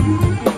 you.